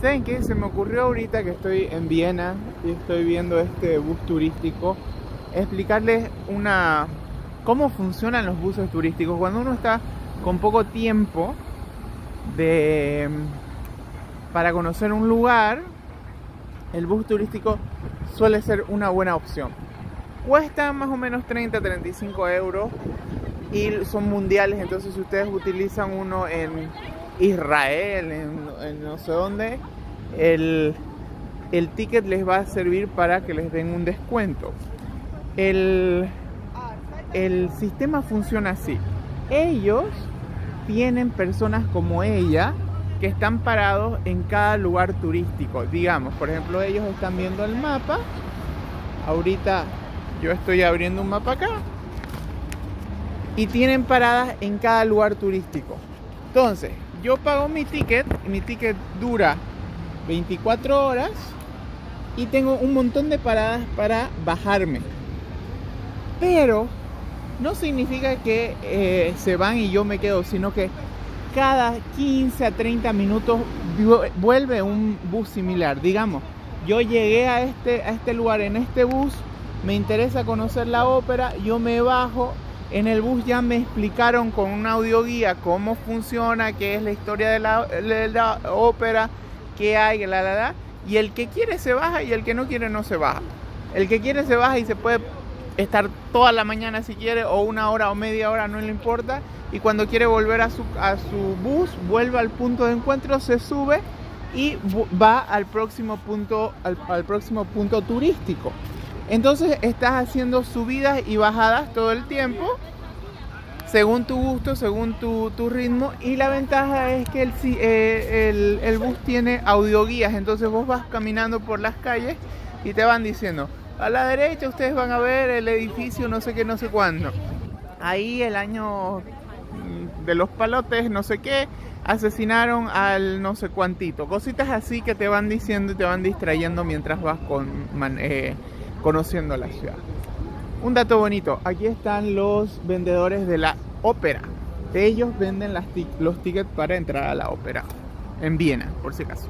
¿Saben qué? Se me ocurrió ahorita que estoy en Viena y estoy viendo este bus turístico, explicarles una cómo funcionan los buses turísticos cuando uno está con poco tiempo de para conocer un lugar, el bus turístico suele ser una buena opción. Cuesta más o menos 30-35 euros y son mundiales, entonces si ustedes utilizan uno en Israel, no sé dónde, el, el, ticket les va a servir para que les den un descuento. El, el sistema funciona así. Ellos tienen personas como ella que están parados en cada lugar turístico. Digamos, por ejemplo, ellos están viendo el mapa. Ahorita yo estoy abriendo un mapa acá. Y tienen paradas en cada lugar turístico. Entonces, yo pago mi ticket. Mi ticket dura 24 horas. Y tengo un montón de paradas para bajarme. Pero no significa que eh, se van y yo me quedo, sino que cada 15 a 30 minutos vuelve un bus similar. Digamos, yo llegué a este, a este lugar en este bus, me interesa conocer la ópera, yo me bajo, en el bus ya me explicaron con una audioguía cómo funciona, qué es la historia de la, ópera, qué hay, la, la, la. Y el que quiere se baja y el que no quiere no se baja. El que quiere se baja y se puede estar toda la mañana si quiere o una hora o media hora, no le importa y cuando quiere volver a su, a su bus, vuelve al punto de encuentro, se sube y va al próximo punto, al, próximo punto turístico. Entonces estás haciendo subidas y bajadas todo el tiempo, según tu gusto, según tu, ritmo. Y la ventaja es que el, eh, el, bus tiene audioguías, entonces vos vas caminando por las calles y te van diciendo, a la derecha ustedes van a ver el edificio no sé qué, no sé cuándo. Ahí el año de los palotes, no sé qué, asesinaron al no sé cuantito. Cositas así que te van diciendo y te van distrayendo mientras vas con, eh, conociendo la ciudad. Un dato bonito, aquí están los vendedores de la ópera. Ellos venden los tickets para entrar a la ópera en Viena, por si acaso.